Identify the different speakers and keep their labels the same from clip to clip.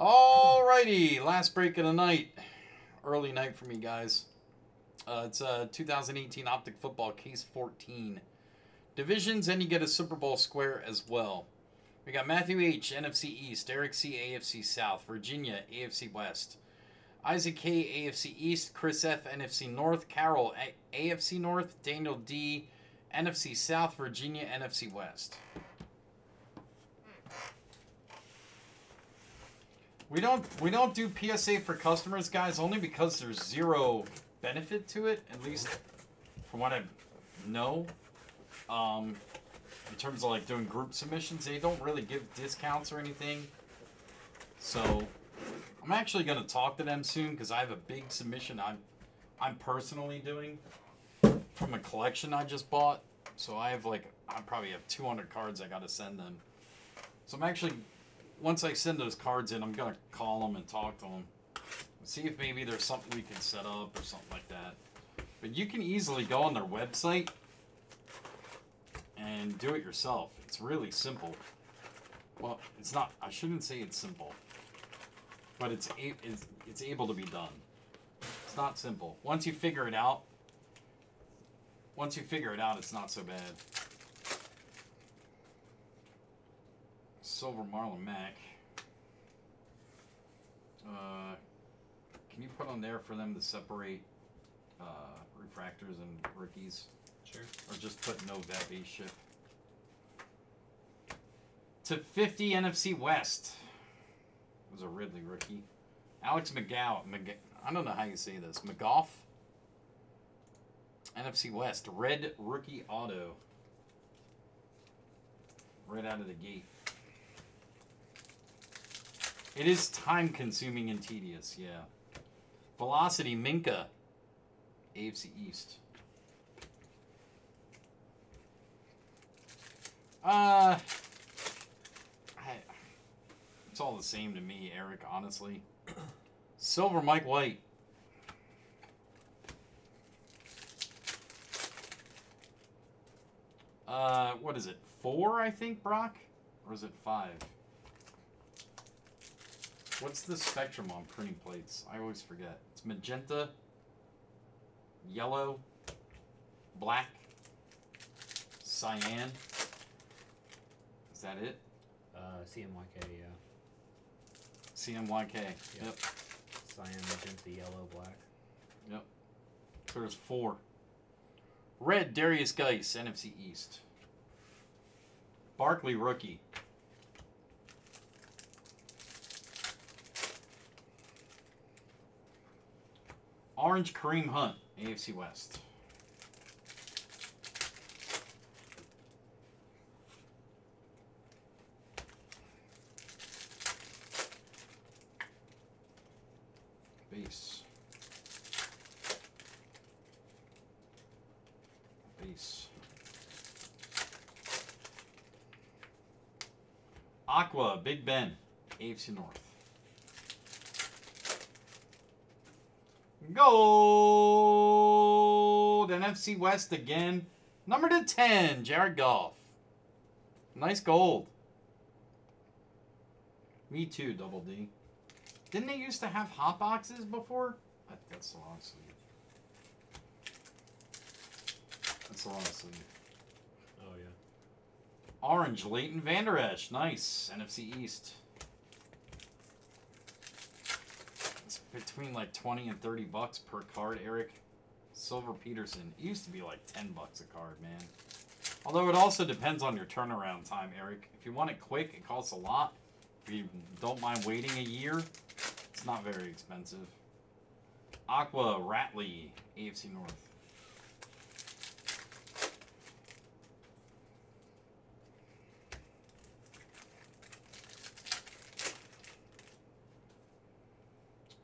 Speaker 1: Alrighty, last break of the night. Early night for me, guys. Uh, it's a 2018 Optic Football Case 14. Divisions, and you get a Super Bowl square as well. We got Matthew H, NFC East, Eric C, AFC South, Virginia, AFC West, Isaac K, AFC East, Chris F, NFC North, Carol, AFC North, Daniel D, NFC South, Virginia, NFC West. We don't we don't do PSA for customers, guys, only because there's zero benefit to it, at least from what I know. Um, in terms of like doing group submissions, they don't really give discounts or anything. So I'm actually gonna talk to them soon because I have a big submission I'm I'm personally doing from a collection I just bought. So I have like I probably have 200 cards I gotta send them. So I'm actually once I send those cards in, I'm gonna call them and talk to them, see if maybe there's something we can set up or something like that. But you can easily go on their website and do it yourself. It's really simple. Well, it's not. I shouldn't say it's simple, but it's it's, it's able to be done. It's not simple. Once you figure it out, once you figure it out, it's not so bad. Silver Marlon Mack. Uh, can you put on there for them to separate uh, refractors and rookies?
Speaker 2: Sure.
Speaker 1: Or just put no base ship. To 50 NFC West. It was a Ridley rookie. Alex McGow. McG- I don't know how you say this. McGough? NFC West. Red rookie auto. Right out of the gate. It is time consuming and tedious, yeah. Velocity Minkah. AFC East. Uh, I, it's all the same to me, Eric. Honestly, Silver Mike White. Uh, what is it? Four, I think, Brock, or is it five? What's the spectrum on printing plates? I always forget. It's magenta, yellow, black, cyan. Is that it?
Speaker 2: Uh, CMYK, yeah.
Speaker 1: CMYK.
Speaker 2: Yep.
Speaker 1: Yep.
Speaker 2: Cyan, magenta, yellow, black.
Speaker 1: Yep. So there's four. Red, Derrius Guice, NFC East. Barkley, rookie. Orange, Kareem Hunt, AFC West. Base. Base. Aqua, Big Ben, AFC North. Gold, NFC West again. Number to 10, Jared Goff. Nice gold. Me too, Double D. Didn't they used to have hot boxes before? I, that's the long sleeve. That's the wrong sleeve.
Speaker 2: Oh, yeah.
Speaker 1: Orange, Leighton Vander Esch. Nice. NFC East. It's between like 20 and 30 bucks per card, Eric. Silver Peterson. It used to be like 10 bucks a card, man. Although it also depends on your turnaround time, Eric. If you want it quick, it costs a lot. If you don't mind waiting a year, it's not very expensive. Aqua Ratley, AFC North.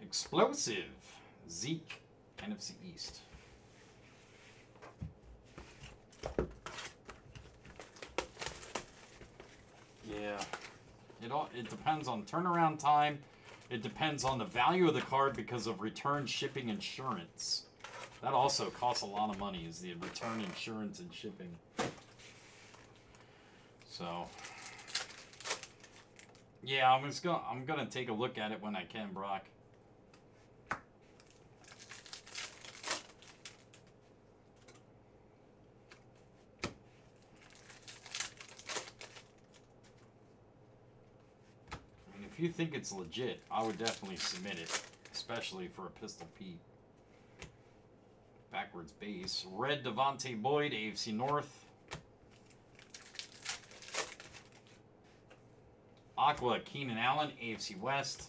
Speaker 1: Explosive, Zeke, NFC East. Yeah. It all it depends on turnaround time. It depends on the value of the card because of return shipping insurance. That also costs a lot of money is the return insurance and shipping. So Yeah, I'm just gonna I'm gonna take a look at it when I can, Brock. If you think it's legit, I would definitely submit it, especially for a Pistol Pete. Backwards base. Red Devontae Boyd, AFC North. Aqua Keenan Allen, AFC West.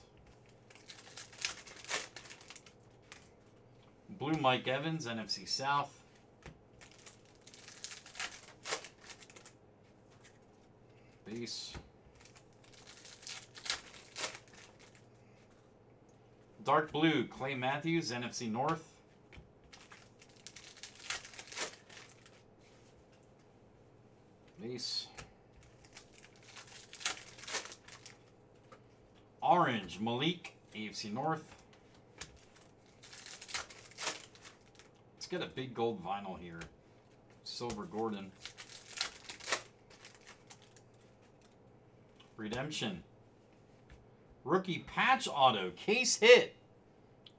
Speaker 1: Blue Mike Evans, NFC South. Base. Dark Blue, Clay Matthews, NFC North. Base. Orange, Malik, AFC North. Let's get a big gold vinyl here. Silver Gordon. Redemption. Rookie patch auto. Case hit.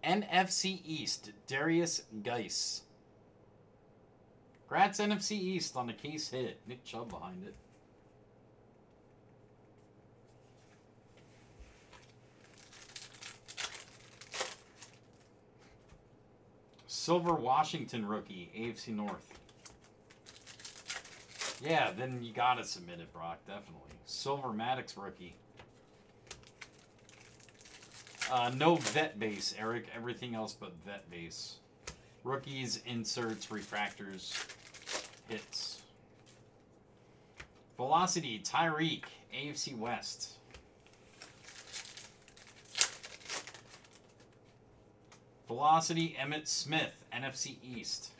Speaker 1: NFC East. Derrius Guice. Grats NFC East on the case hit. Nick Chubb behind it. Silver Washington rookie, AFC North. Yeah, then you gotta submit it, Brock, definitely. Silver Maddox rookie. Uh, no vet base, Eric. Everything else but vet base. Rookies, inserts, refractors, hits. Velocity, Tyreek, AFC West. Velocity, Emmitt Smith, NFC East.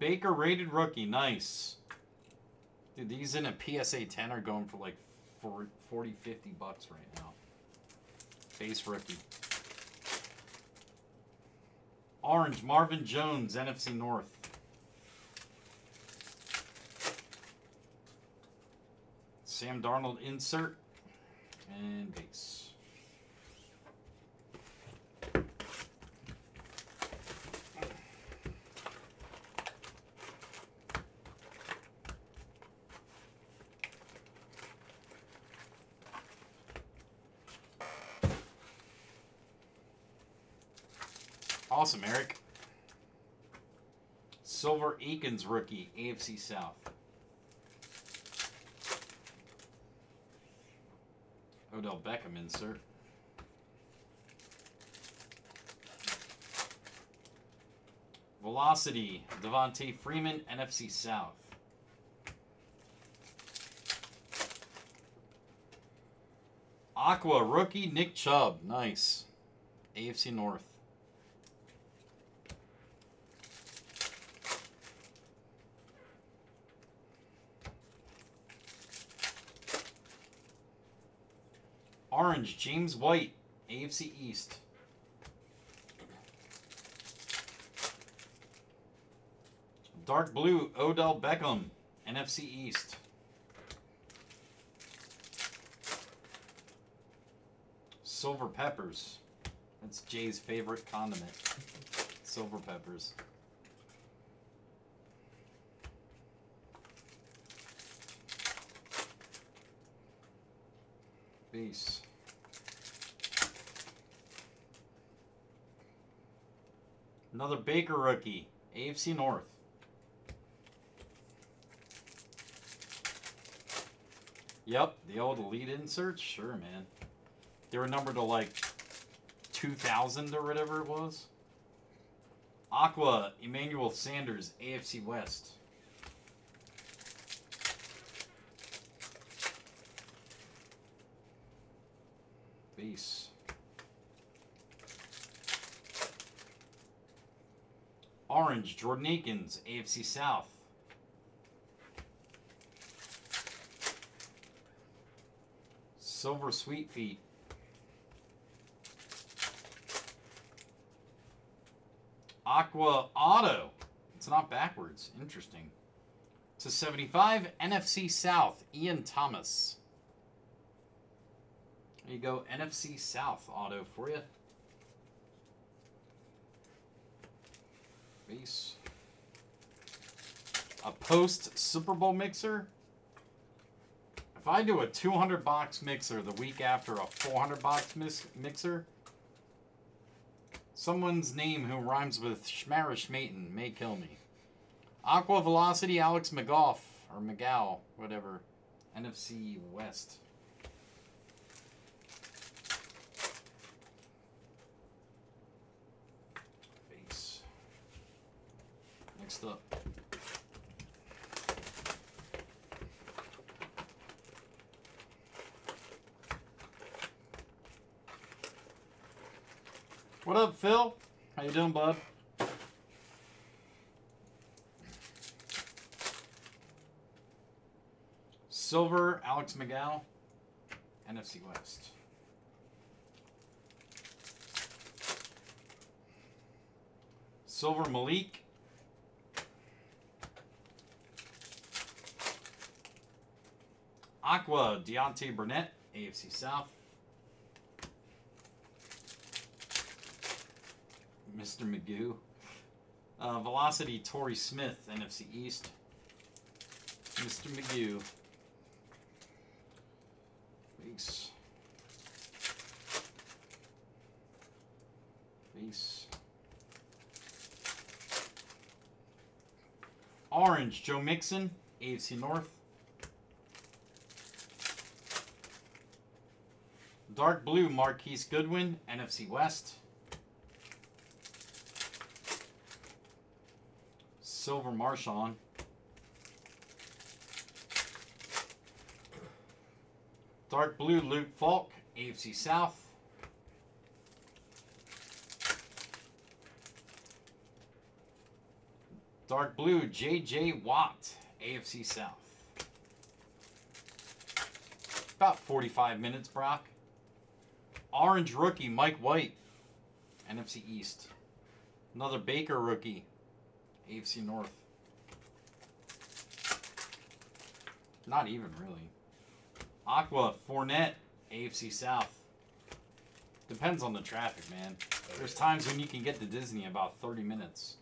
Speaker 1: Baker rated rookie, nice. Dude, these in a PSA 10 are going for like 40, 50 bucks right now. Base rookie. Orange, Marvin Jones, NFC North. Sam Darnold insert and base. Awesome, Eric. Silver Akins rookie, AFC South. Odell Beckham insert. Velocity, Devonta Freeman, NFC South. Aqua rookie, Nick Chubb. Nice. AFC North. Orange, James White, AFC East. Dark blue, Odell Beckham, NFC East. Silver peppers. That's Jay's favorite condiment. Silver peppers. Peace. Another Baker rookie. AFC North. Yep, the old elite inserts. Sure, man. They were numbered to like 2,000 or whatever it was. Aqua, Emmanuel Sanders, AFC West. Base. Orange, Jordan Akins, AFC South. Silver Sweet Feet. Aqua Auto. It's not backwards. Interesting. To 75, NFC South, Ian Thomas. There you go, NFC South auto for you. Base. A post Super Bowl mixer. If I do a 200 box mixer the week after a 400 box mixer, someone's name who rhymes with Schmarish Maton may kill me. Aqua Velocity Alex McGough, or McGow, whatever. NFC West. Base. Up. What up, Phil? How you doing, bud? Silver, Alex McGow, NFC West. Silver Malik. Aqua, Deontay Burnett, AFC South. Mr. Magoo. Uh, Velocity, Torrey Smith, NFC East. Mr. Magoo. Base. Base. Orange, Joe Mixon, AFC North. Dark blue, Marquise Goodwin, NFC West. Silver Marshawn. Dark blue, Luke Falk, AFC South. Dark blue, J.J. Watt, AFC South. About 45 minutes, Brock. Orange rookie, Mike White, NFC East. Another Baker rookie, AFC North. Not even really. Aqua, Fournette, AFC South. Depends on the traffic, man. There's times when you can get to Disney in about 30 minutes.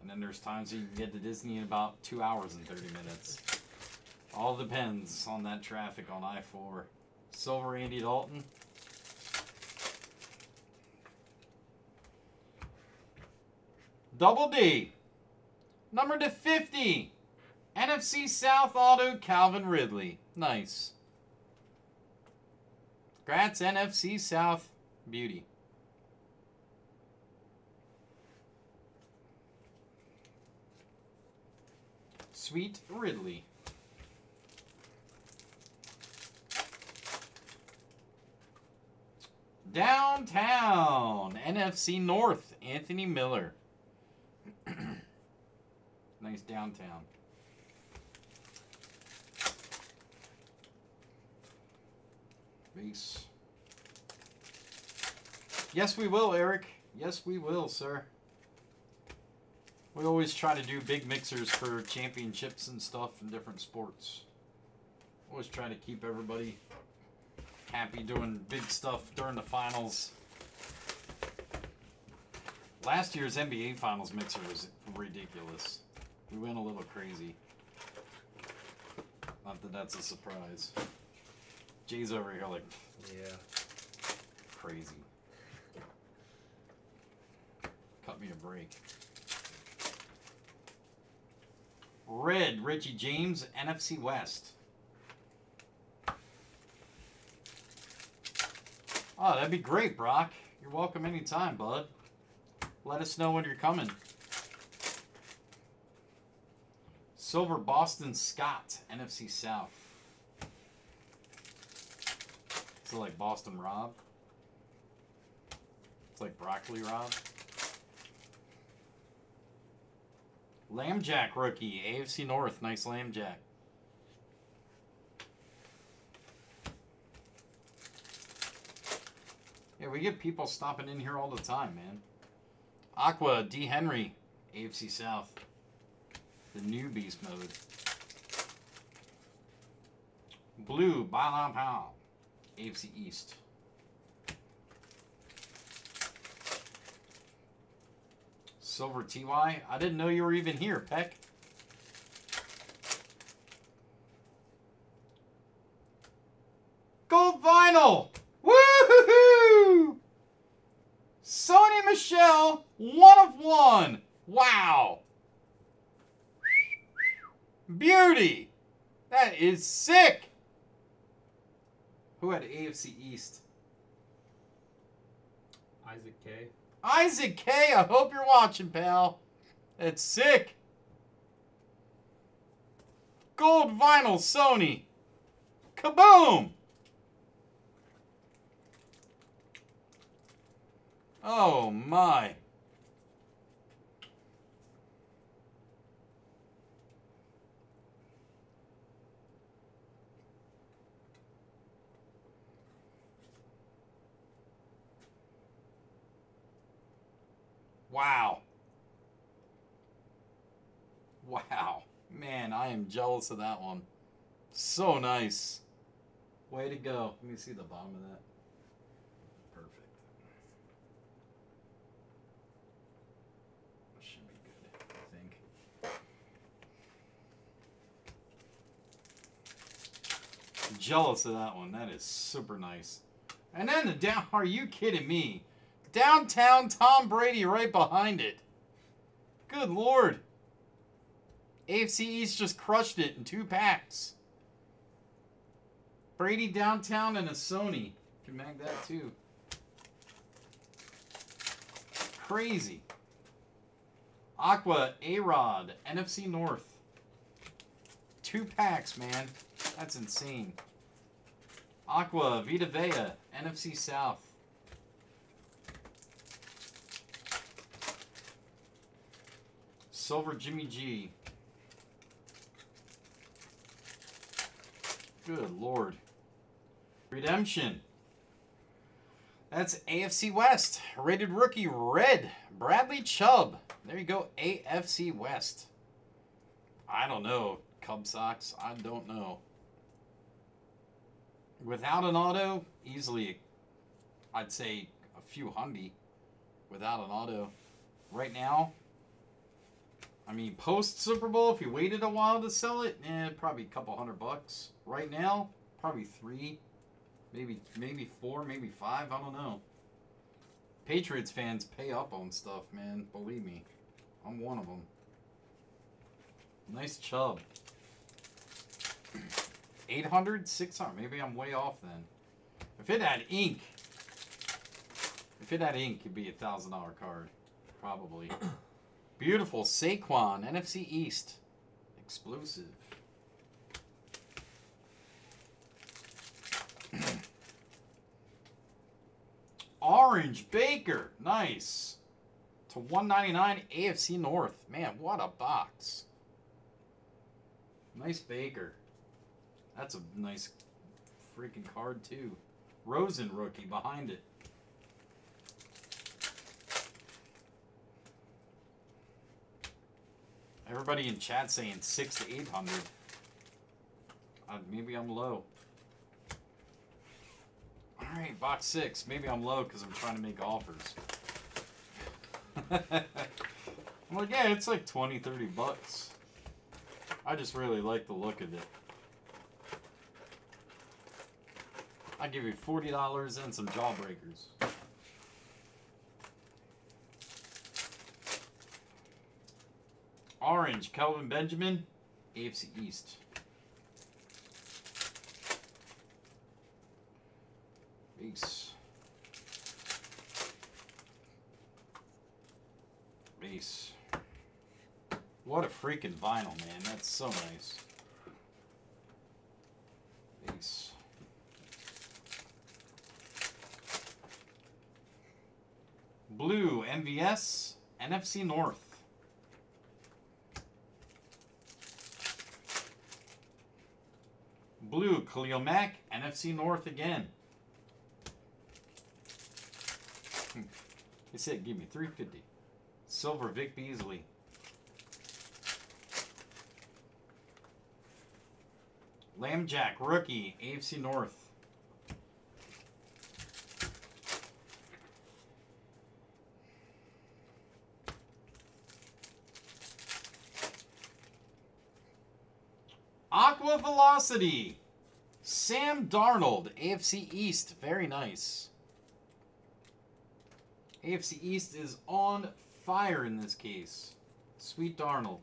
Speaker 1: And then there's times you can get to Disney in about 2 hours and 30 minutes. All depends on that traffic on I 4. Silver Andy Dalton. Double D. Number to 50. NFC South Auto Calvin Ridley. Nice. Congrats, NFC South Beauty. Sweet Ridley. Downtown, NFC North, Anthony Miller. Downtown. Base. Yes, we will, Eric. Yes, we will, sir. We always try to do big mixers for championships and stuff in different sports. Always try to keep everybody happy doing big stuff during the finals. Last year's NBA Finals mixer was ridiculous. We went a little crazy. Not that that's a surprise. Jay's over here like
Speaker 2: Yeah.
Speaker 1: crazy. Cut me a break. Red, Richie James, NFC West. Oh, that'd be great, Brock. You're welcome anytime, bud. Let us know when you're coming. Silver Boston Scott, NFC South. Is it like Boston Rob? It's like Broccoli Rob. Lambjack rookie, AFC North. Nice Lambjack. Yeah, we get people stopping in here all the time, man. Aqua, D. Henry, AFC South. The new beast mode. Blue, Balan Pal. AFC East. Silver TY. I didn't know you were even here, Peck. Gold vinyl! Woohoo! Sony Michel, one of one. Wow. Beauty. That is sick. Who had AFC East?
Speaker 2: Isaac K.
Speaker 1: Isaac K. I hope you're watching, pal. That's sick. Gold vinyl Sony. Kaboom! Oh my. Wow. Wow. Man, I am jealous of that one. So nice. Way to go. Let me see the bottom of that. Perfect. Should be good, I think. Jealous of that one. That is super nice. And then the down. Are you kidding me? Downtown Tom Brady right behind it. Good lord. AFC East just crushed it in two packs. Brady downtown and a Sony. Can mag that too. Crazy. Aqua, A-Rod, NFC North. Two packs, man. That's insane. Aqua, Vita Vea, NFC South. Silver Jimmy G. Good lord. Redemption. That's AFC West. Rated rookie red. Bradley Chubb. There you go. AFC West. I don't know. Cub Sox. I don't know. Without an auto, easily, I'd say a few hundy. Without an auto. Right now, I mean, post Super Bowl, if you waited a while to sell it, eh, probably a couple hundred bucks. Right now, probably three, maybe maybe four, maybe five. I don't know. Patriots fans pay up on stuff, man. Believe me, I'm one of them. Nice chub. 800, 600. Maybe I'm way off then. If it had ink, if it had ink, it'd be a thousand dollar card, probably. Beautiful Saquon, NFC East, explosive. Orange Baker, nice. To 199 AFC North. Man, what a box. Nice Baker. That's a nice freaking card too. Rosen rookie behind it. Everybody in chat saying six to eight hundred. Uh, maybe I'm low. All right, box six. Maybe I'm low because I'm trying to make offers. I'm like, yeah, it's like 20, 30 bucks. I just really like the look of it. I give you forty dollars and some jawbreakers. Orange, Kelvin Benjamin, AFC East. Base. Base. What a freaking vinyl, man. That's so nice. Base. Blue, MVS, NFC North. Blue, Khalil Mack, NFC North again. Hmm. They said give me 350. Silver, Vic Beasley. Lambjack, rookie, AFC North. Aqua Velocity. Sam Darnold, AFC East. Very nice. AFC East is on fire in this case. Sweet Darnold.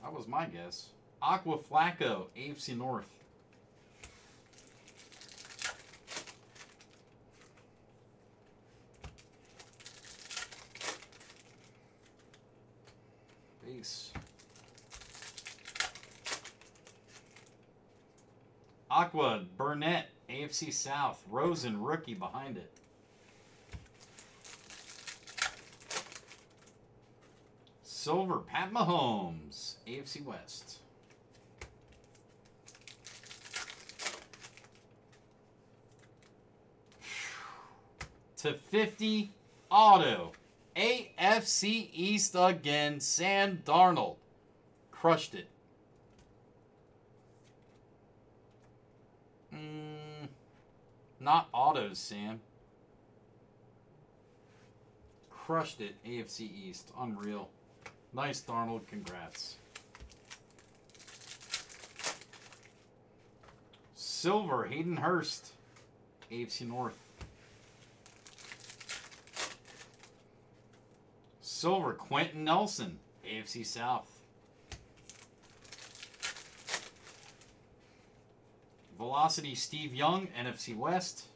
Speaker 1: That was my guess. Aqua Flacco, AFC North. Base. Aqua, Burnett, AFC South. Rosen, rookie behind it. Silver, Pat Mahomes, AFC West. To 50, auto. AFC East again, Sam Darnold. Crushed it. Mm, not autos, Sam. Crushed it, AFC East. Unreal. Nice, Darnold. Congrats. Silver, Hayden Hurst, AFC North. Silver, Quenton Nelson, AFC South. Velocity, Steve Young, NFC West.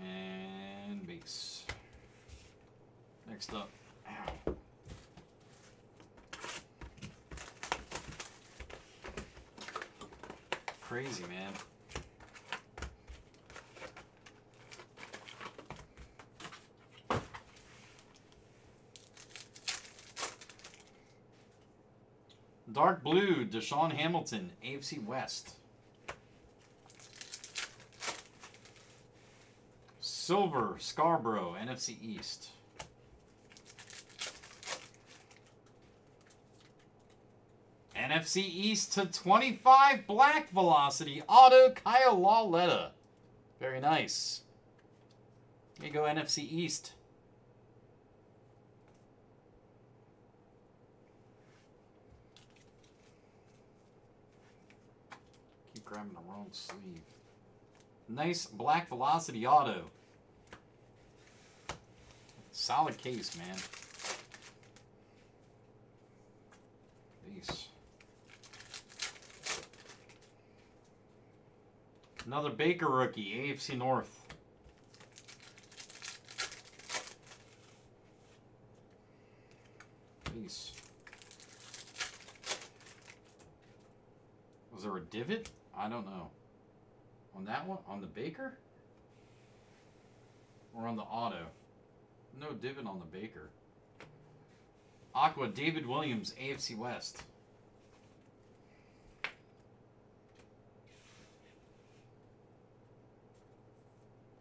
Speaker 1: And base. Next up. Ow. Crazy, man. Dark blue, DaeSean Hamilton, AFC West. Silver, Scarbrough, NFC East. NFC East to 25, Black Velocity, Auto, Kyle Lauletta. Very nice. Here you go, NFC East. Keep grabbing the wrong sleeve. Nice Black Velocity Auto. Solid case, man. These. Another Baker rookie, AFC North. Peace. Was there a divot? I don't know. On that one? On the Baker? Or on the auto? No divot on the Baker. Aqua, David Williams, AFC West.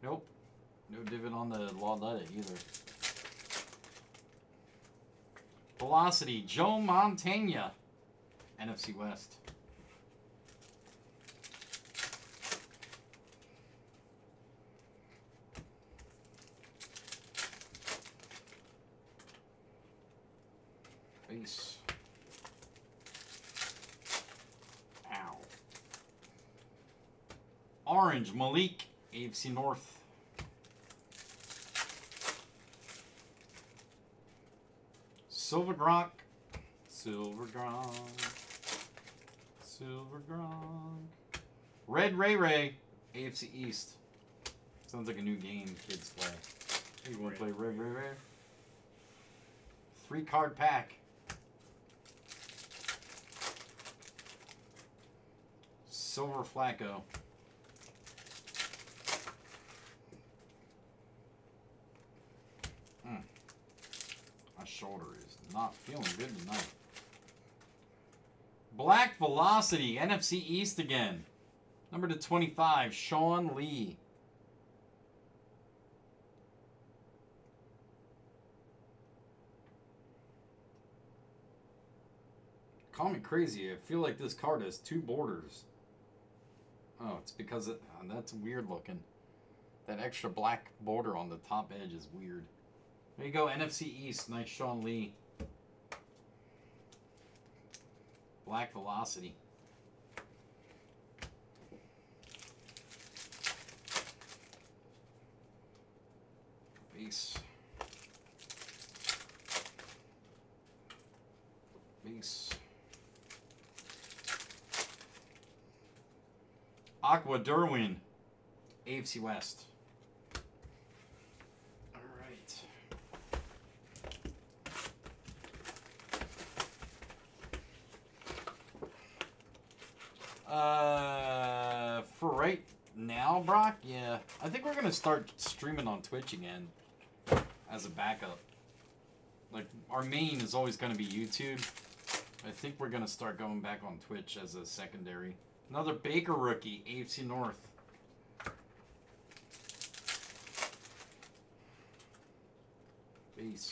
Speaker 1: Nope. No divot on the Lauletta either. Velocity, Joe Montana, NFC West. Base. Ow. Orange, Malik, AFC North. Silver Gronk. Silver Gronk. Silver Gronk. Red Ray Ray, AFC East. Sounds like a new game kids play. You want to play Red Ray Ray? Three card pack. Silver Flacco. shoulder is not feeling good tonight. Black Velocity, NFC East again. Number to 25, Sean Lee. Call me crazy. I feel like this card has two borders. Oh, it's because it, oh, that's weird looking. That extra black border on the top edge is weird. There you go, NFC East. Nice Sean Lee. Black Velocity. Base. Base. Aqua Derwin. AFC West. All right. Uh, for right yeah, I think we're gonna start streaming on Twitch again as a backup. Like our main is always gonna be YouTube. I think we're gonna start going back on Twitch as a secondary. Another Baker rookie, AFC North. Base.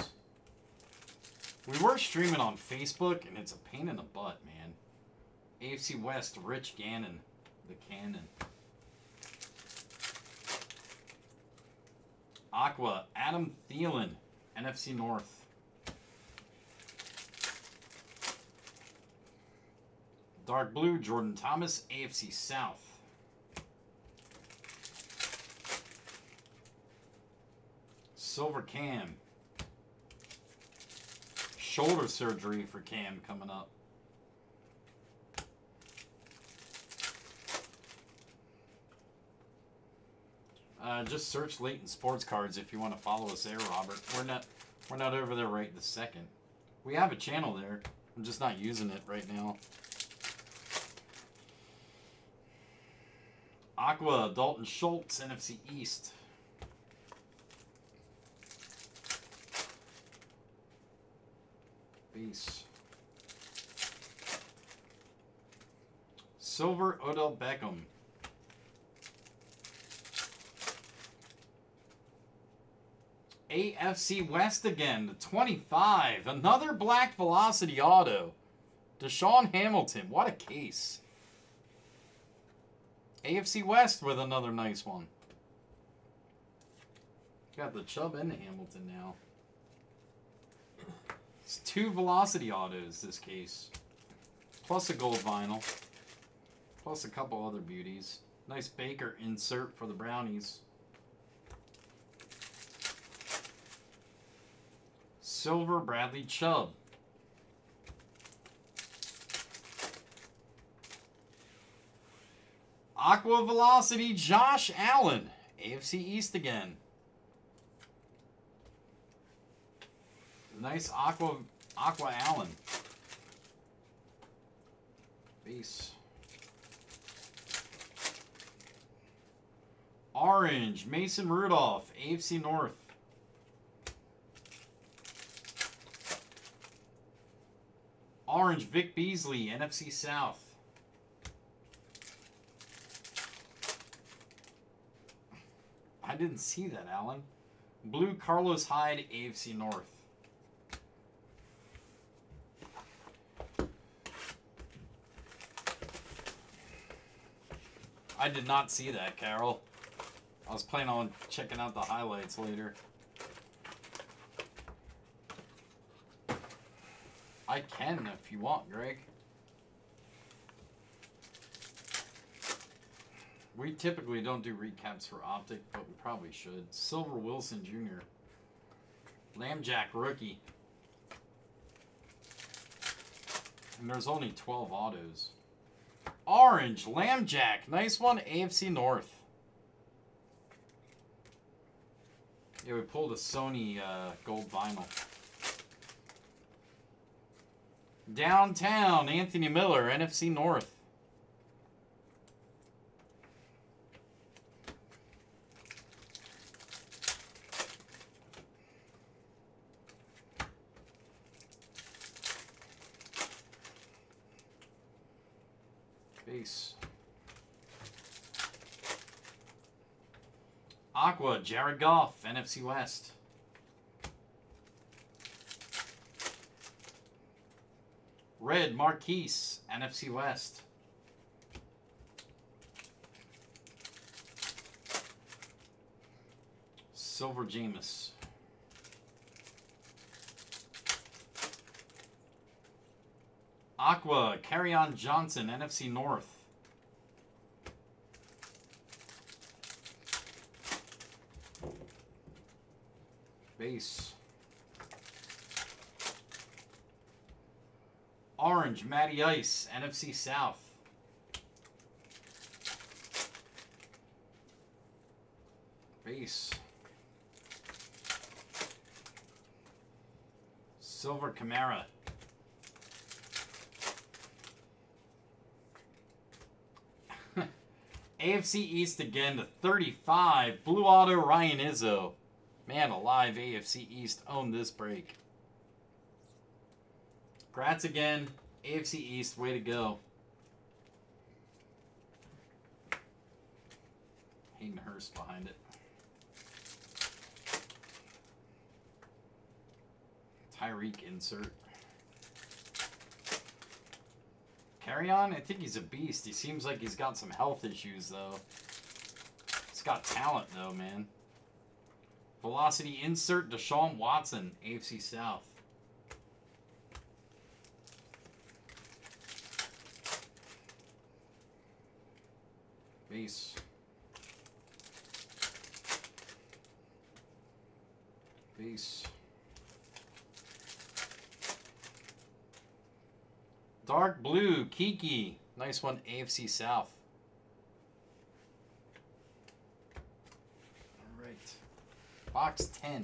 Speaker 1: We were streaming on Facebook, and it's a pain in the butt, man. AFC West, Rich Gannon, the Cannon. Aqua, Adam Thielen, NFC North. Dark Blue, Jordan Thomas, AFC South. Silver Cam. Shoulder surgery for Cam coming up. Uh, just search Layton Sports Cards if you want to follow us there, Robert. We're not we're not over there right this second. We have a channel there. I'm just not using it right now. Aqua, Dalton Schultz, NFC East. Base. Silver, Odell Beckham. AFC West again, the 25. Another Black Velocity auto. DaeSean Hamilton. What a case. AFC West with another nice one. Got the Chubb and the Hamilton now. It's two velocity autos this case. Plus a gold vinyl. Plus a couple other beauties. Nice Baker insert for the Brownies. Silver Bradley Chubb. Aqua Velocity Josh Allen. AFC East again. Nice Aqua Aqua Allen. Base. Orange, Mason Rudolph, AFC North. Orange, Vic Beasley, NFC South. I didn't see that, Alan. Blue, Carlos Hyde, AFC North. I did not see that, Carol. I was planning on checking out the highlights later. I can if you want, Greg. We typically don't do recaps for Optic, but we probably should. Silver Wilson Jr. Lambjack rookie. And there's only 12 autos. Orange, Lambjack. Nice one, AFC North. Yeah, we pulled a Sony uh, gold vinyl. Downtown, Anthony Miller, NFC North. Base. Aqua, Jared Goff, NFC West. Red Marquise, NFC West. Silver Jameis. Aqua, on Johnson, NFC North. Base. Orange, Matty Ice, NFC South. Base. Silver Kamara. AFC East again to 35. Blue Auto Ryan Izzo. Man alive, AFC East owned this break. Grats again. AFC East, way to go. Hayden Hurst behind it. Tyreek insert. Carry on? I think he's a beast. He seems like he's got some health issues, though. He's got talent, though, man. Velocity insert Deshaun Watson, AFC South. Base. Base. Dark blue, Keke. Nice one, AFC South. All right. Box 10.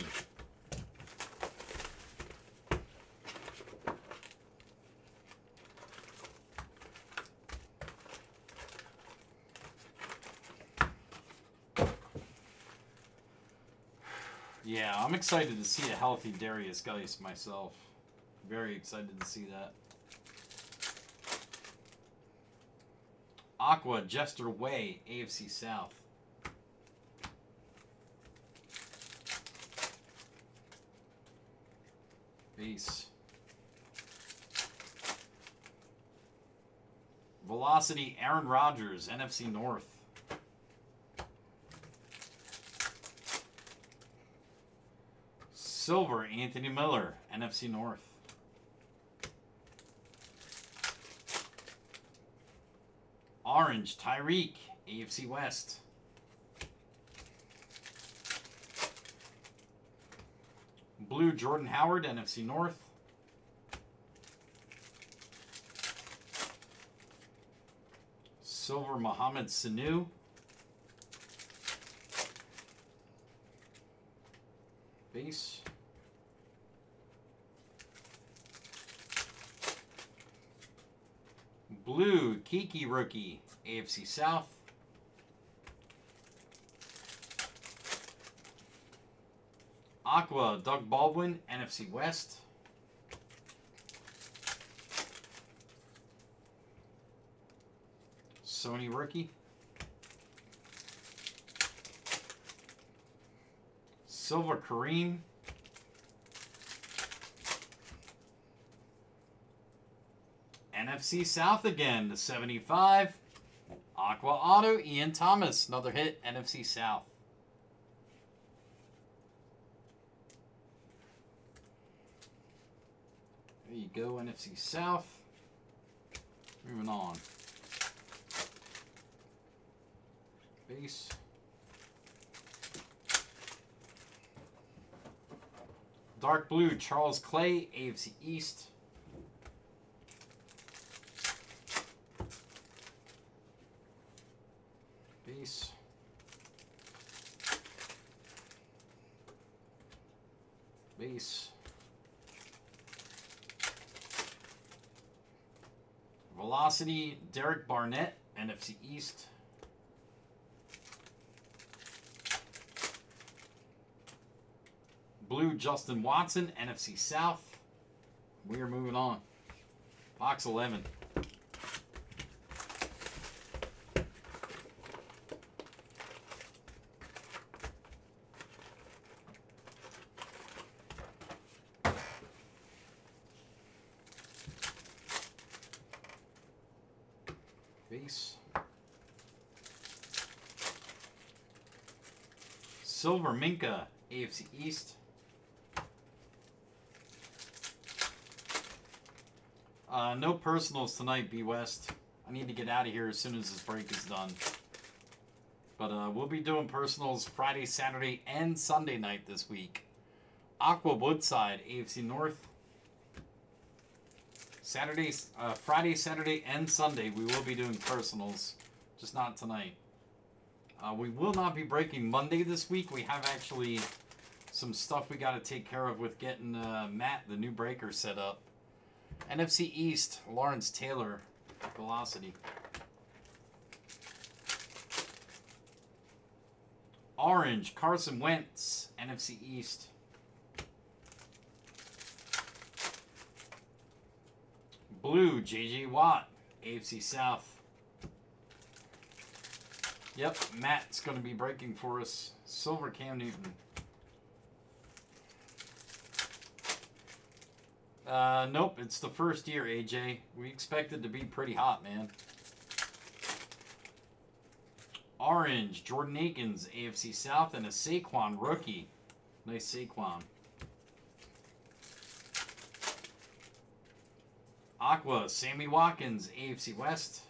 Speaker 1: Yeah, I'm excited to see a healthy Derrius Guice myself. Very excited to see that. Aqua, Jester Way, AFC South. Base. Velocity, Aaron Rodgers, NFC North. Silver, Anthony Miller, NFC North. Orange, Tyreek, AFC West. Blue, Jordan Howard, NFC North. Silver, Mohamed Sanu. Base. Blue, Keke rookie, AFC South. Aqua, Doug Baldwin, NFC West. Sony rookie. Silver Kareem. NFC South again to 75. Aqua Auto, Ian Thomas. Another hit, NFC South. There you go, NFC South. Moving on. Base. Dark blue, Charles Clay, AFC East. Base. Base. Velocity, Derek Barnett, NFC East. Blue, Justin Watson, NFC South. We are moving on. Box 11. Base. Silver Minkah, AFC East. Uh, no personals tonight, B West. I need to get out of here as soon as this break is done. But uh, we'll be doing personals Friday, Saturday, and Sunday night this week. Aqua Woodside, AFC North. Saturday, uh, Friday, Saturday, and Sunday we will be doing personals, just not tonight. Uh, we will not be breaking Monday this week. We have actually some stuff we got to take care of with getting uh, Matt, the new breaker, set up. NFC East, Lawrence Taylor, Velocity. Orange, Carson Wentz, NFC East. Blue, JJ Watt, AFC South. Yep, Matt's going to be breaking for us. Silver Cam Newton. Uh, nope, it's the first year, AJ. We expected to be pretty hot, man. Orange, Jordan Akins, AFC South, and a Saquon rookie. Nice Saquon. Aqua, Sammy Watkins, AFC West.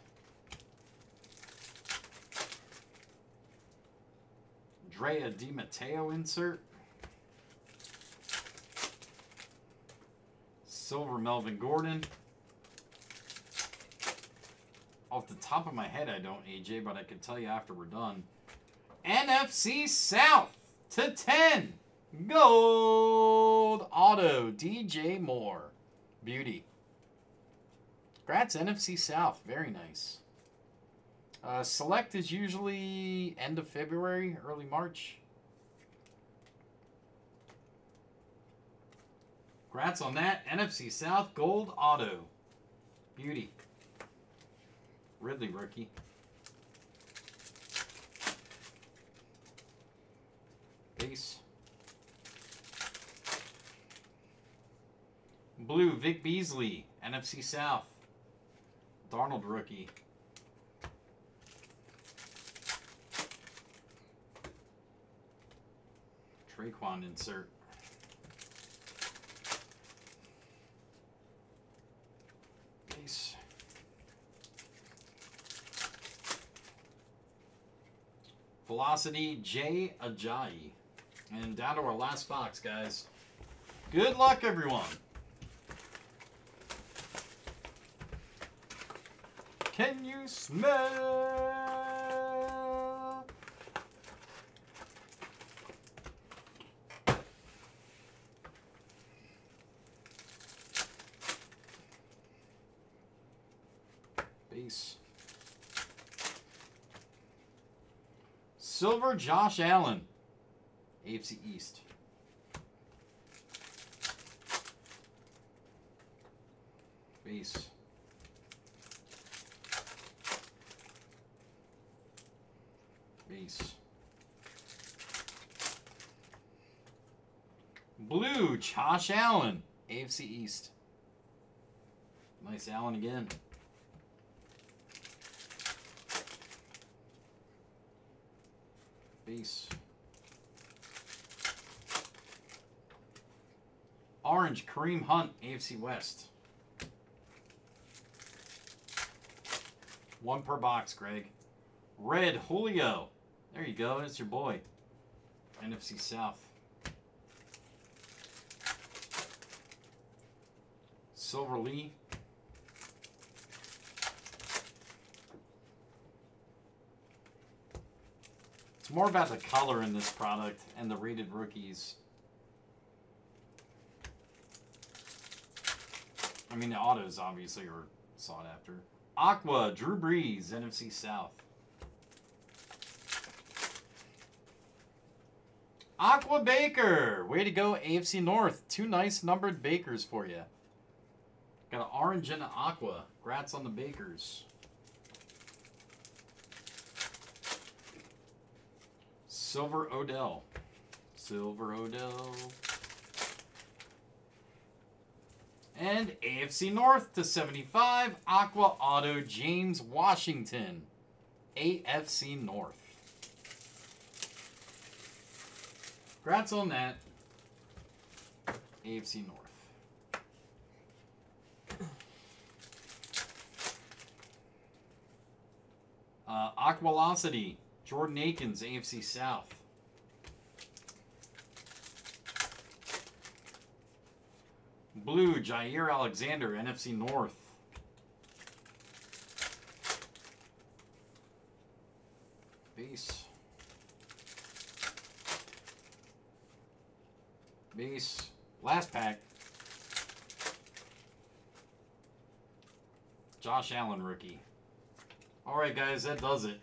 Speaker 1: Drea Di Matteo insert. Silver Melvin Gordon. Off the top of my head, I don't, AJ, but I can tell you after we're done. NFC South to 10. Gold Auto, DJ Moore. Beauty. Congrats, NFC South. Very nice. Uh, select is usually end of February, early March. Congrats on that. NFC South Gold Auto. Beauty. Ridley rookie. Base. Blue Vic Beasley. NFC South. Darnold rookie. Traquan insert. Base. Velocity Jay Ajayi. And down to our last box, guys. Good luck, everyone. Can you smell? Base. Silver Josh Allen. AFC East. Base. Base. Blue, Josh Allen, AFC East. Nice Allen again. Base. Orange, Kareem Hunt, AFC West. One per box, Greg. Red, Julio. There you go. It's your boy. NFC South. Silver Lee. It's more about the color in this product and the rated rookies. I mean, the autos obviously are sought after. Aqua, Drew Brees, NFC South. Aqua Baker. Way to go, AFC North. Two nice numbered Bakers for you. Got an orange and an aqua. Grats on the Bakers. Silver Odell. Silver Odell. And AFC North to 75, Aqua Auto James Washington. AFC North. Congrats on that. AFC North. Uh, Aqualocity, Jordan Akins, AFC South. Blue, Jaire Alexander, NFC North. Base. Base. Last pack. Josh Allen rookie. All right, guys, that does it.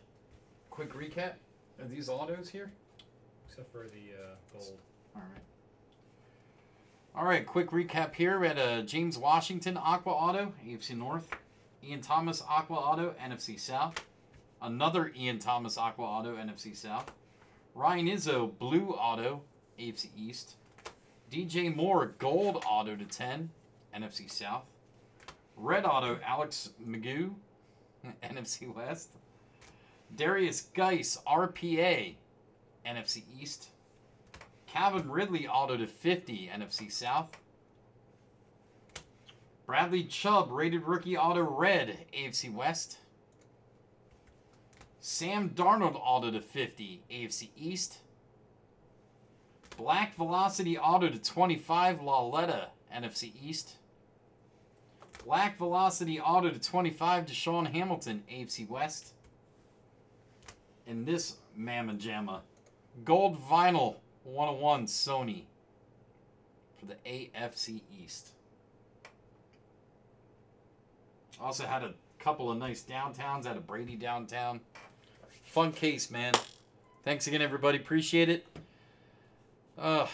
Speaker 1: Quick recap Are these autos here.
Speaker 2: Except for the uh, gold.
Speaker 1: All right. All right, quick recap here. We had a James Washington Aqua Auto, AFC North. Ian Thomas Aqua Auto, NFC South. Another Ian Thomas Aqua Auto, NFC South. Ryan Izzo Blue Auto, AFC East. DJ Moore Gold Auto to 10, NFC South. Red Auto Alex McGough, NFC West. Derrius Guice RPA, NFC East. Calvin Ridley auto to 50, NFC South. Bradley Chubb rated rookie auto red, AFC West. Sam Darnold auto to 50, AFC East. Black Velocity auto to 25, Lauletta, NFC East. Black Velocity auto to 25, DaeSean Hamilton, AFC West. And this Mamma Jamma, gold vinyl 101 Sony for the AFC East. Also had a couple of nice downtowns. Had a Brady downtown. Fun case, man. Thanks again, everybody. Appreciate it. Uh,